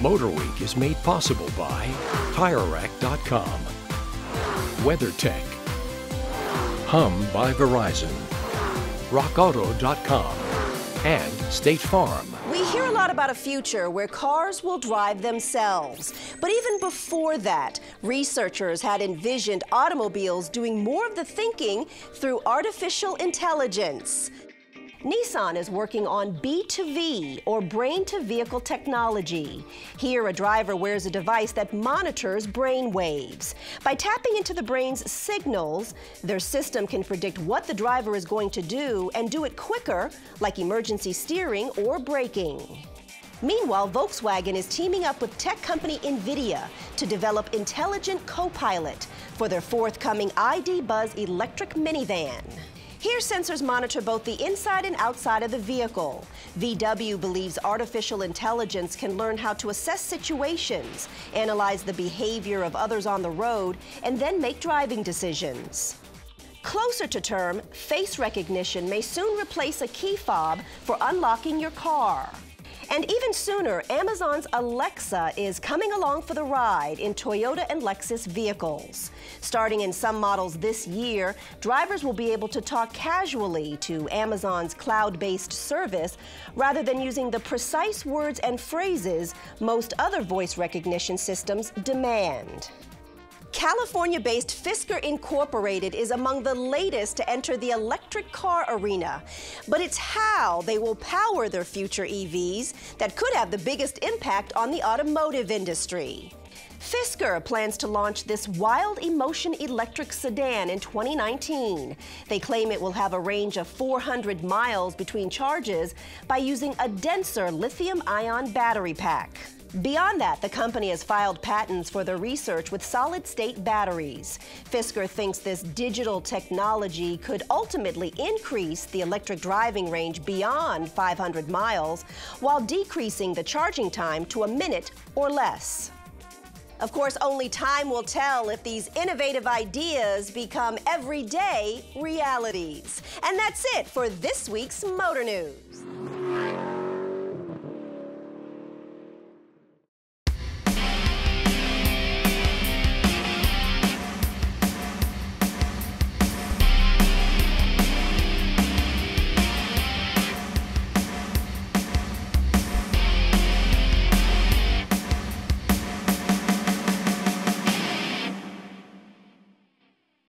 MotorWeek is made possible by TireRack.com, WeatherTech, Hum by Verizon, RockAuto.com, and State Farm. We hear a lot about a future where cars will drive themselves. But even before that, researchers had envisioned automobiles doing more of the thinking through artificial intelligence. Nissan is working on B2V, or brain to vehicle technology. Here, a driver wears a device that monitors brain waves. By tapping into the brain's signals, their system can predict what the driver is going to do and do it quicker, like emergency steering or braking. Meanwhile, Volkswagen is teaming up with tech company NVIDIA to develop Intelligent Copilot for their forthcoming ID Buzz electric minivan. Here, sensors monitor both the inside and outside of the vehicle. VW believes artificial intelligence can learn how to assess situations, analyze the behavior of others on the road, and then make driving decisions. Closer to term, face recognition may soon replace a key fob for unlocking your car. And even sooner, Amazon's Alexa is coming along for the ride in Toyota and Lexus vehicles. Starting in some models this year, drivers will be able to talk casually to Amazon's cloud based service rather than using the precise words and phrases most other voice recognition systems demand. California based Fisker Incorporated is among the latest to enter the electric car arena. But it's how they will power their future EVs that could have the biggest impact on the automotive industry. Fisker plans to launch this wild EMotion electric sedan in 2019. They claim it will have a range of 400 miles between charges by using a denser lithium ion battery pack. Beyond that, the company has filed patents for their research with solid state batteries. Fisker thinks this digital technology could ultimately increase the electric driving range beyond 500 miles while decreasing the charging time to a minute or less. Of course, only time will tell if these innovative ideas become everyday realities. And that's it for this week's Motor News.